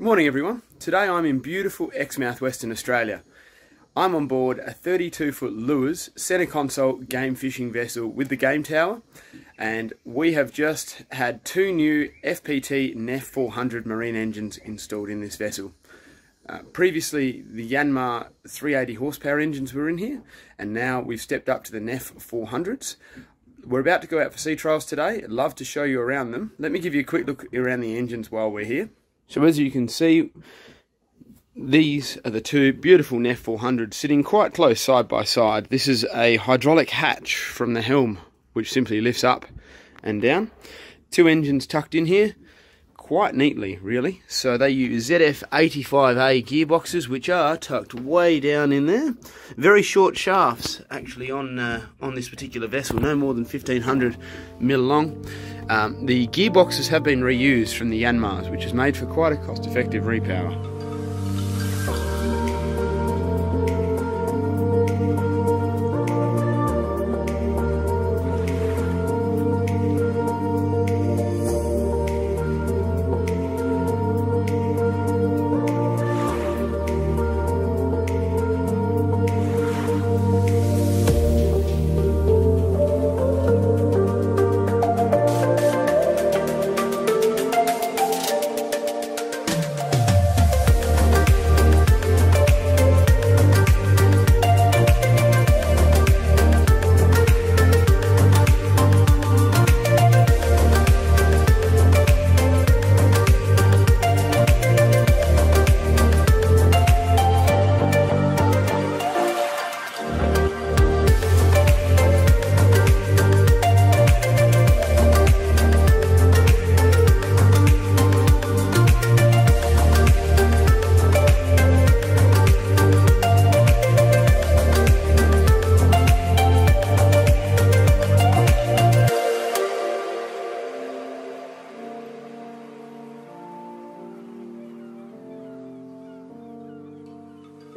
Morning everyone. Today I'm in beautiful Exmouth, Western Australia. I'm on board a 32 foot Luhrs centre console game fishing vessel with the game tower and we have just had two new FPT NEF 400 marine engines installed in this vessel. Uh, previously the Yanmar 380 horsepower engines were in here and now we've stepped up to the NEF 400s. We're about to go out for sea trials today. I'd love to show you around them. Let me give you a quick look around the engines while we're here. So as you can see, these are the two beautiful NEF 400 sitting quite close side by side. This is a hydraulic hatch from the helm, which simply lifts up and down. Two engines tucked in here, quite neatly, really. So they use ZF85A gearboxes, which are tucked way down in there. Very short shafts, actually, on uh, on this particular vessel, no more than 1500 mil long. Um, the gearboxes have been reused from the Yanmars, which is made for quite a cost-effective repower.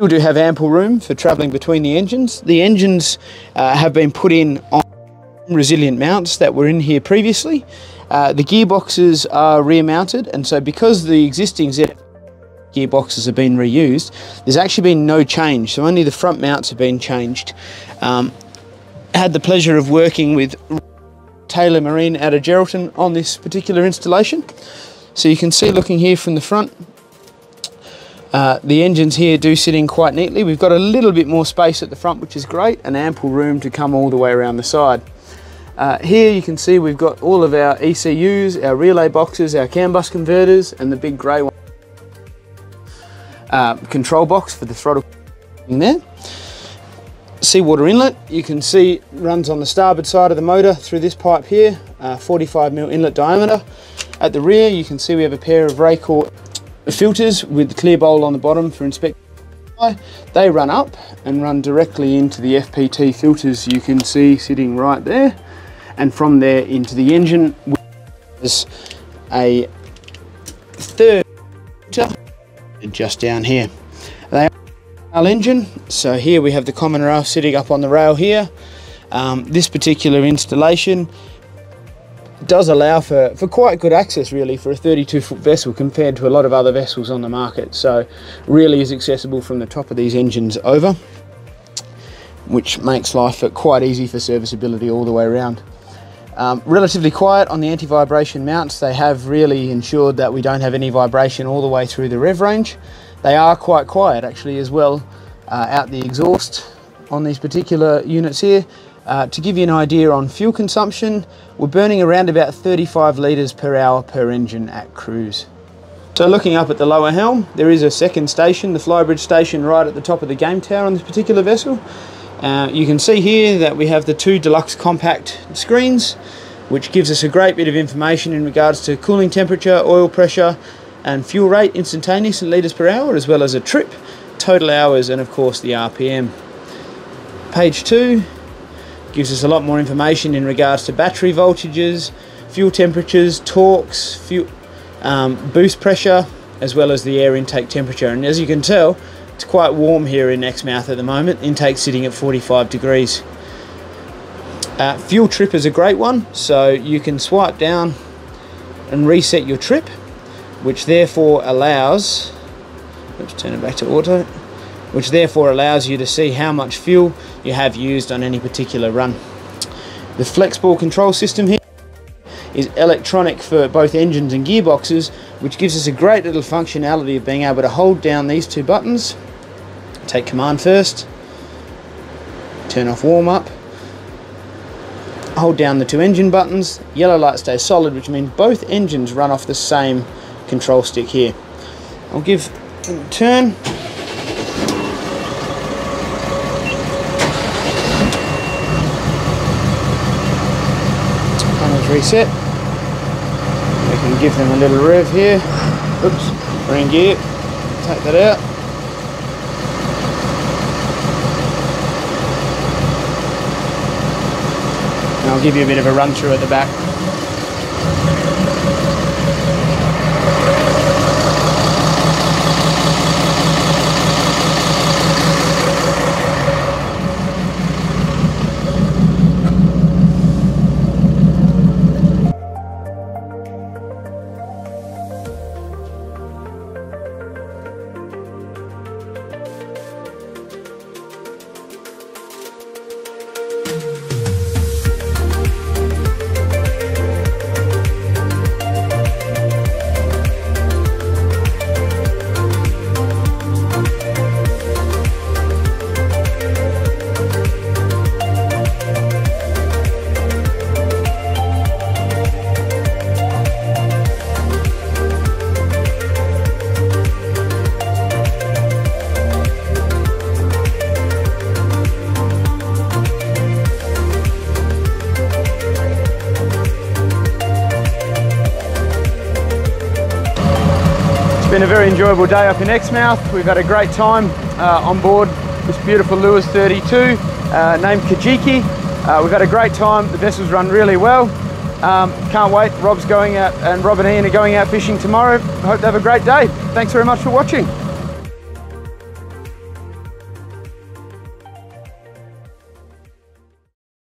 Do have ample room for travelling between the engines. The engines uh, have been put in on resilient mounts that were in here previously. Uh, the gearboxes are rear mounted and so because the existing Z gearboxes have been reused, there's actually been no change. So only the front mounts have been changed. Um, had the pleasure of working with Taylor Marine out of Geraldton on this particular installation. So you can see looking here from the front, uh, the engines here do sit in quite neatly. We've got a little bit more space at the front, which is great, and ample room to come all the way around the side. Uh, here you can see we've got all of our ECUs, our relay boxes, our CAN bus converters, and the big grey one. Uh, control box for the throttle in there. Seawater inlet, you can see runs on the starboard side of the motor through this pipe here, uh, 45mm inlet diameter. At the rear you can see we have a pair of Filters with the clear bowl on the bottom for inspection. They run up and run directly into the FPT filters you can see sitting right there and from there into the engine there's a third filter just down here. They are engine so here we have the common rail sitting up on the rail here. Um, this particular installation does allow for, for quite good access really for a 32 foot vessel compared to a lot of other vessels on the market so really is accessible from the top of these engines over which makes life quite easy for serviceability all the way around. Um, relatively quiet on the anti-vibration mounts they have really ensured that we don't have any vibration all the way through the rev range. They are quite quiet actually as well uh, out the exhaust on these particular units here uh, to give you an idea on fuel consumption, we're burning around about 35 litres per hour per engine at cruise. So looking up at the lower helm, there is a second station, the flybridge station right at the top of the game tower on this particular vessel. Uh, you can see here that we have the two deluxe compact screens, which gives us a great bit of information in regards to cooling temperature, oil pressure, and fuel rate instantaneous in litres per hour, as well as a trip, total hours, and of course the RPM. Page 2 gives us a lot more information in regards to battery voltages, fuel temperatures, torques, fuel, um, boost pressure, as well as the air intake temperature. And as you can tell, it's quite warm here in Exmouth at the moment, intake sitting at 45 degrees. Uh, fuel trip is a great one, so you can swipe down and reset your trip. which therefore allows, let's turn it back to auto, which therefore allows you to see how much fuel you have used on any particular run. The FlexBall control system here is electronic for both engines and gearboxes, which gives us a great little functionality of being able to hold down these two buttons, take command first, turn off warm up, hold down the two engine buttons, yellow light stays solid, which means both engines run off the same control stick here. I'll give turn. Reset. We can give them a little rev here. Oops, green gear. Take that out. And I'll give you a bit of a run through at the back. Been a very enjoyable day up in Exmouth. We've had a great time uh, on board this beautiful Luhrs 32 uh, named Kajiki. Uh, we've had a great time. The vessel's run really well. Um, can't wait. Rob's going out and Rob and Ian are going out fishing tomorrow. Hope they have a great day. Thanks very much for watching.